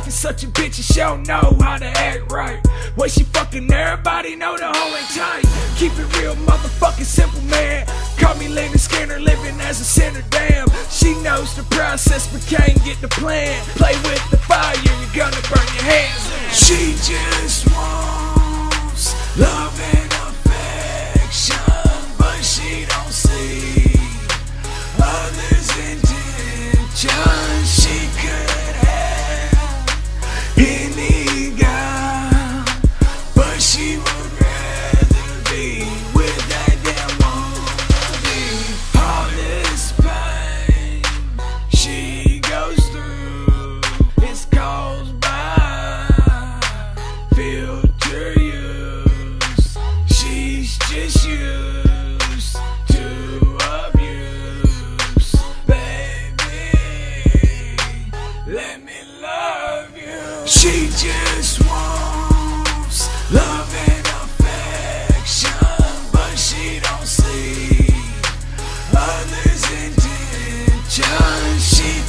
Life is such a bitch, and she don't know how to act right. Way she fucking everybody know the hoe ain't tight. Keep it real, motherfucking simple, man. Call me Lynyrd Skynyrd, living as a sinner, damn. She knows the process, but can't get the plan. Play with the fire, you're gonna burn your hands. She just wants love and affection, but she don't see others' intentions. With that damn woman. All this pain she goes through is caused by use. She's just. Let me love you. She just wants love she don't see others' intentions.